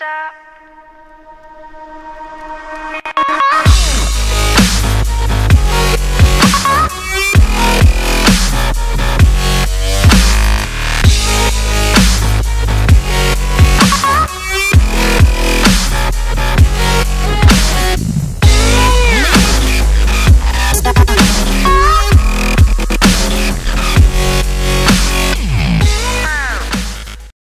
stop.